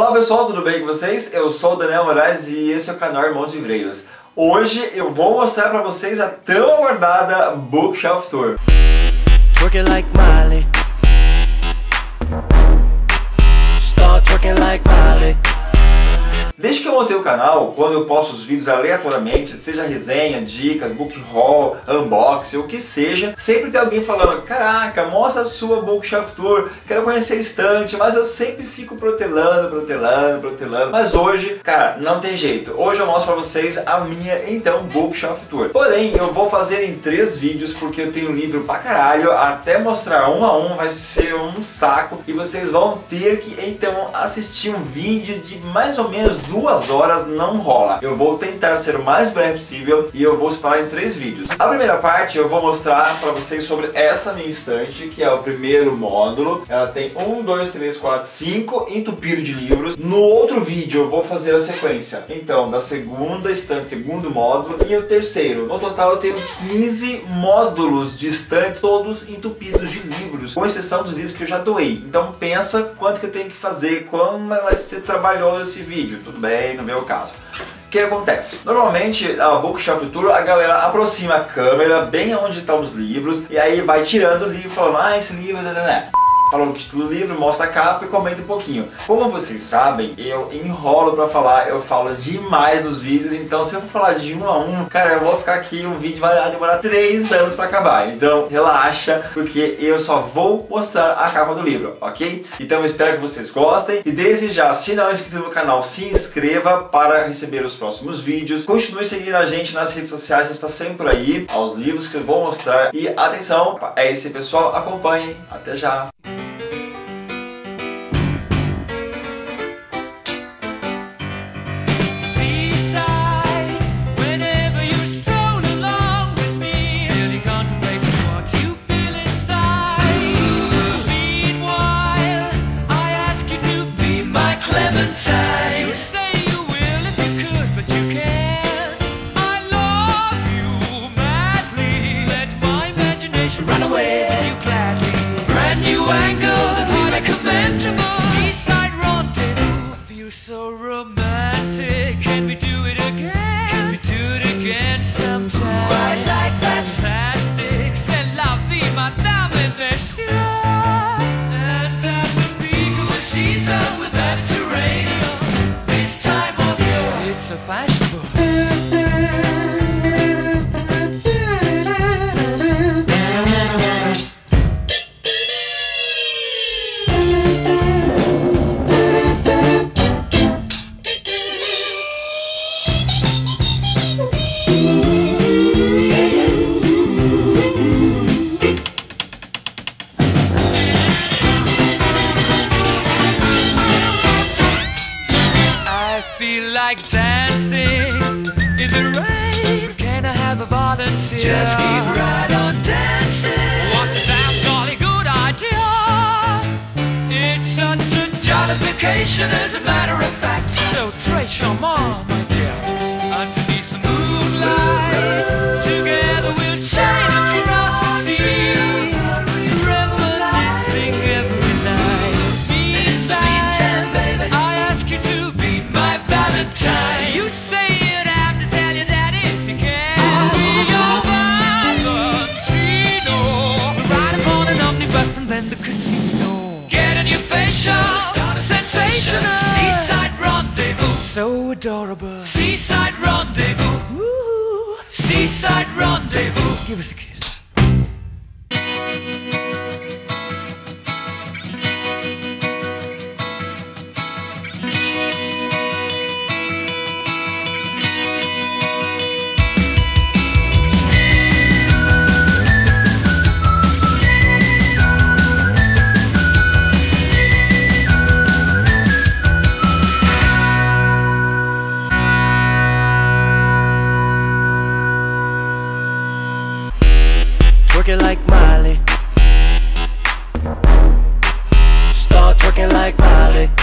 Olá pessoal, tudo bem com vocês? Eu sou o Daniel Moraes e esse é o canal Irmãos Livreiros. Hoje eu vou mostrar para vocês a tão aguardada Bookshelf Tour. Like Miley. Start like Miley. Desde que eu montei o canal, quando eu posto os vídeos aleatoriamente, seja resenha, dicas, book haul, unboxing, o que seja, sempre tem alguém falando, caraca, mostra a sua bookshelf tour, quero conhecer a estante, mas eu sempre fico protelando, protelando, protelando. Mas hoje, cara, não tem jeito. Hoje eu mostro pra vocês a minha, então, bookshelf tour. Porém, eu vou fazer em três vídeos, porque eu tenho livro pra caralho, até mostrar um a um vai ser um saco, e vocês vão ter que, então, assistir um vídeo de mais ou menos duas horas não rola. Eu vou tentar ser o mais breve possível e eu vou separar em três vídeos. A primeira parte eu vou mostrar para vocês sobre essa minha estante, que é o primeiro módulo. Ela tem um, dois, três, quatro, cinco entupido de livros. No outro vídeo eu vou fazer a sequência. Então, da segunda estante, segundo módulo e o terceiro. No total eu tenho 15 módulos de estantes, todos entupidos de livros, com exceção dos livros que eu já doei. Então pensa quanto que eu tenho que fazer, como vai ser trabalhoso esse vídeo. Tudo bem, não vem o caso. O que acontece? Normalmente, a Bookshelf Tour, a galera aproxima a câmera bem onde estão os livros e aí vai tirando o livro falando, ah, esse livro, né, né, né fala o título do livro, mostra a capa e comenta um pouquinho. Como vocês sabem, eu enrolo pra falar, eu falo demais nos vídeos, então se eu for falar de um a um, cara, eu vou ficar aqui, o vídeo vai demorar 3 anos pra acabar. Então relaxa, porque eu só vou mostrar a capa do livro, ok? Então eu espero que vocês gostem e desde já, se não é inscrito no canal, se inscreva para receber os próximos vídeos. Continue seguindo a gente nas redes sociais, a gente está sempre aí, aos livros que eu vou mostrar. E atenção, é esse pessoal, acompanhem, até já! Clementine. You say you will if you could, but you can't. I love you madly. Let my imagination run away you gladly. Brand new angle. Seaside rendezvous. I feel so romantic. Can we do? flash. Just keep right on dancing. What a damn jolly good idea. It's such a jollification, as a matter of fact. So trace your mom, my dear. Sensation. Seaside rendezvous, so adorable. Seaside rendezvous, Woo. Seaside rendezvous. Give us a kiss. twerking like Miley. Start twerking like Miley.